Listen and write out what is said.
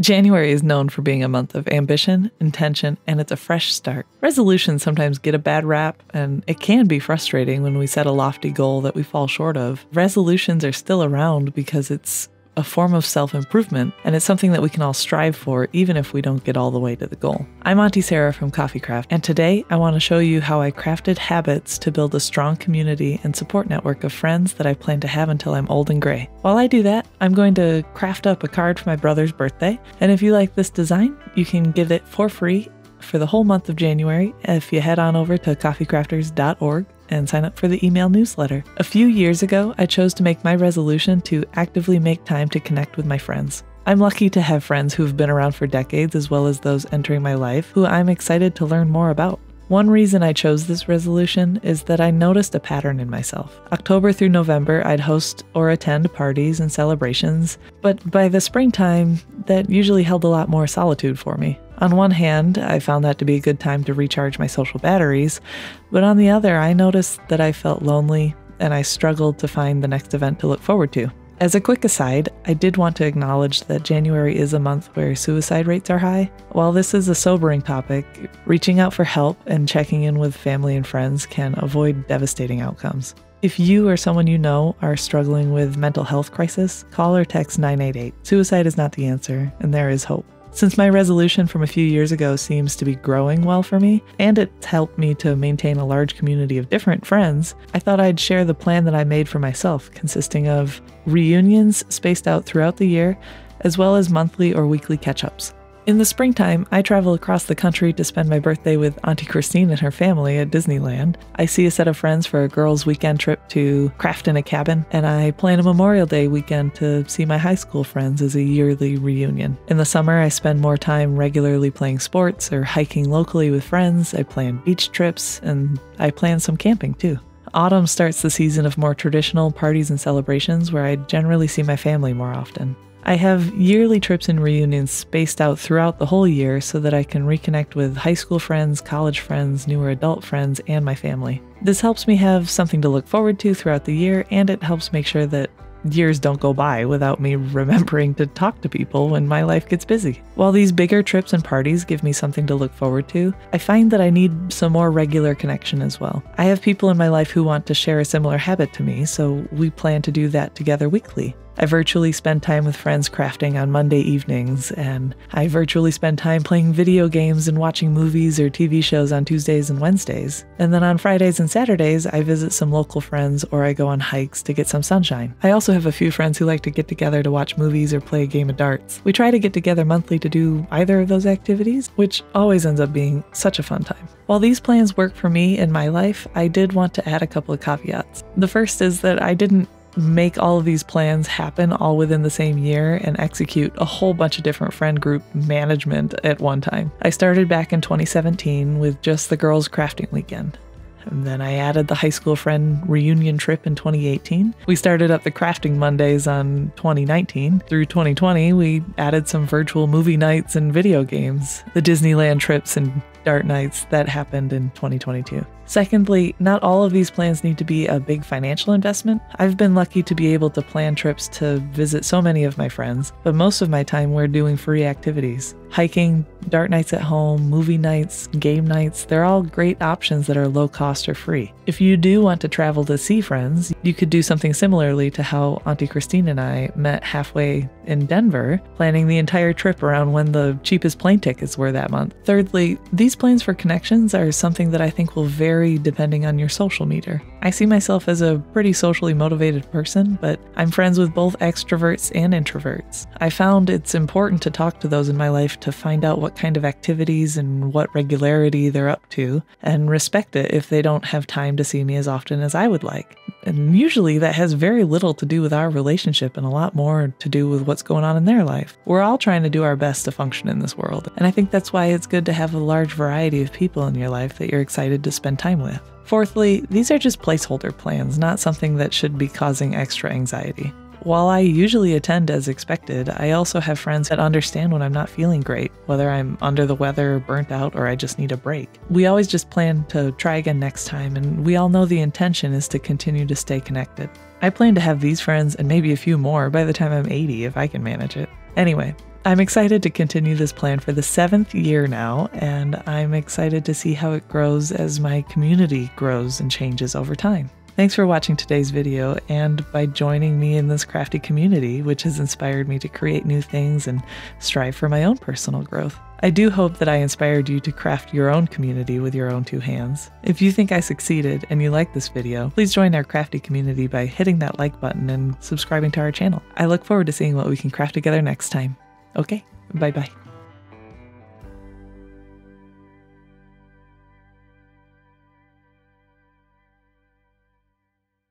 January is known for being a month of ambition, intention, and it's a fresh start. Resolutions sometimes get a bad rap, and it can be frustrating when we set a lofty goal that we fall short of. Resolutions are still around because it's a form of self improvement, and it's something that we can all strive for even if we don't get all the way to the goal. I'm Auntie Sarah from Coffee Craft, and today I want to show you how I crafted habits to build a strong community and support network of friends that I plan to have until I'm old and gray. While I do that, I'm going to craft up a card for my brother's birthday, and if you like this design, you can get it for free for the whole month of January if you head on over to coffeecrafters.org and sign up for the email newsletter. A few years ago, I chose to make my resolution to actively make time to connect with my friends. I'm lucky to have friends who've been around for decades as well as those entering my life who I'm excited to learn more about. One reason I chose this resolution is that I noticed a pattern in myself. October through November, I'd host or attend parties and celebrations, but by the springtime, that usually held a lot more solitude for me. On one hand, I found that to be a good time to recharge my social batteries, but on the other, I noticed that I felt lonely and I struggled to find the next event to look forward to. As a quick aside, I did want to acknowledge that January is a month where suicide rates are high. While this is a sobering topic, reaching out for help and checking in with family and friends can avoid devastating outcomes. If you or someone you know are struggling with mental health crisis, call or text 988. Suicide is not the answer, and there is hope. Since my resolution from a few years ago seems to be growing well for me, and it's helped me to maintain a large community of different friends, I thought I'd share the plan that I made for myself, consisting of reunions spaced out throughout the year, as well as monthly or weekly catch ups. In the springtime, I travel across the country to spend my birthday with Auntie Christine and her family at Disneyland. I see a set of friends for a girls' weekend trip to craft in a cabin, and I plan a Memorial Day weekend to see my high school friends as a yearly reunion. In the summer, I spend more time regularly playing sports or hiking locally with friends. I plan beach trips, and I plan some camping too. Autumn starts the season of more traditional parties and celebrations where I generally see my family more often. I have yearly trips and reunions spaced out throughout the whole year so that I can reconnect with high school friends, college friends, newer adult friends, and my family. This helps me have something to look forward to throughout the year, and it helps make sure that years don't go by without me remembering to talk to people when my life gets busy. While these bigger trips and parties give me something to look forward to, I find that I need some more regular connection as well. I have people in my life who want to share a similar habit to me, so we plan to do that together weekly. I virtually spend time with friends crafting on Monday evenings, and I virtually spend time playing video games and watching movies or TV shows on Tuesdays and Wednesdays. And then on Fridays and Saturdays, I visit some local friends or I go on hikes to get some sunshine. I also have a few friends who like to get together to watch movies or play a game of darts. We try to get together monthly to do either of those activities, which always ends up being such a fun time. While these plans work for me in my life, I did want to add a couple of caveats. The first is that I didn't make all of these plans happen all within the same year and execute a whole bunch of different friend group management at one time. I started back in 2017 with just the girls' crafting weekend. And then I added the high school friend reunion trip in 2018. We started up the crafting Mondays on 2019. Through 2020, we added some virtual movie nights and video games, the Disneyland trips and dart nights that happened in 2022. Secondly, not all of these plans need to be a big financial investment. I've been lucky to be able to plan trips to visit so many of my friends, but most of my time we're doing free activities. Hiking, dart nights at home, movie nights, game nights, they're all great options that are low cost or free. If you do want to travel to see friends, you could do something similarly to how Auntie Christine and I met halfway in Denver, planning the entire trip around when the cheapest plane tickets were that month. Thirdly, these plans for connections are something that I think will vary vary depending on your social meter. I see myself as a pretty socially motivated person, but I'm friends with both extroverts and introverts. I found it's important to talk to those in my life to find out what kind of activities and what regularity they're up to, and respect it if they don't have time to see me as often as I would like. And usually that has very little to do with our relationship and a lot more to do with what's going on in their life. We're all trying to do our best to function in this world, and I think that's why it's good to have a large variety of people in your life that you're excited to spend time with. Fourthly, these are just placeholder plans, not something that should be causing extra anxiety. While I usually attend as expected, I also have friends that understand when I'm not feeling great, whether I'm under the weather, burnt out, or I just need a break. We always just plan to try again next time, and we all know the intention is to continue to stay connected. I plan to have these friends and maybe a few more by the time I'm 80 if I can manage it. Anyway, I'm excited to continue this plan for the seventh year now, and I'm excited to see how it grows as my community grows and changes over time. Thanks for watching today's video and by joining me in this crafty community, which has inspired me to create new things and strive for my own personal growth. I do hope that I inspired you to craft your own community with your own two hands. If you think I succeeded and you like this video, please join our crafty community by hitting that like button and subscribing to our channel. I look forward to seeing what we can craft together next time. Okay, bye bye.